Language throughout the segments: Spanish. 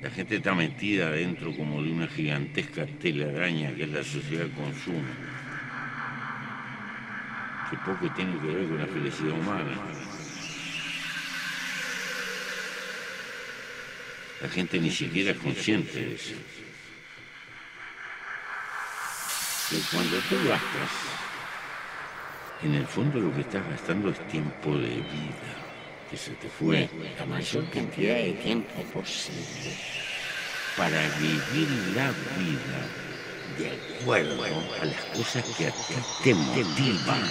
La gente está metida adentro como de una gigantesca telaraña que es la sociedad consumo, que poco tiene que ver con la felicidad humana. La gente ni siquiera es consciente de eso. Y cuando tú gastas, en el fondo lo que estás gastando es tiempo de vida que se te fue. La mayor cantidad de tiempo posible. para vivir la vida de acuerdo a las cosas que a ti te motivan.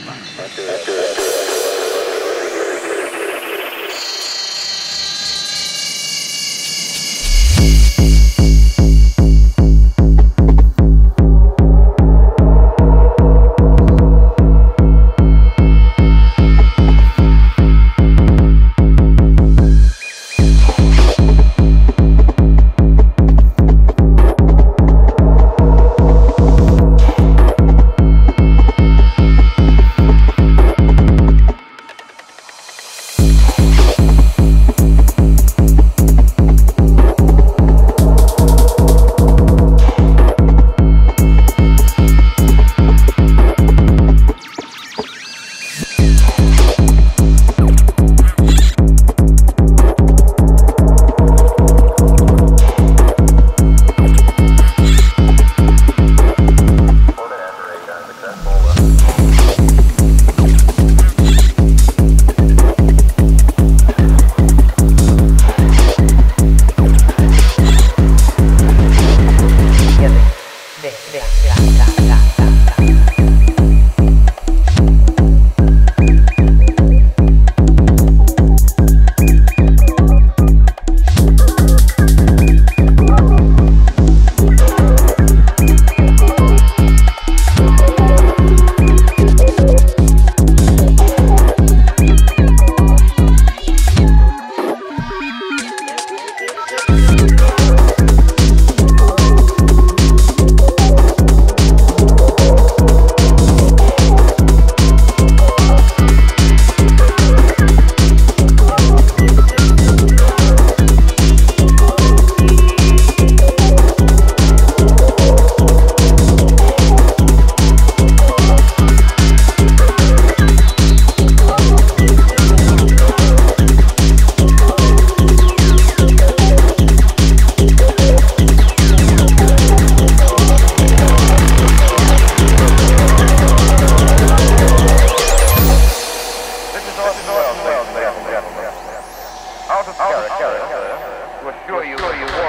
对啊对啊